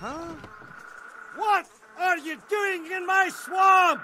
Huh? What are you doing in my swamp?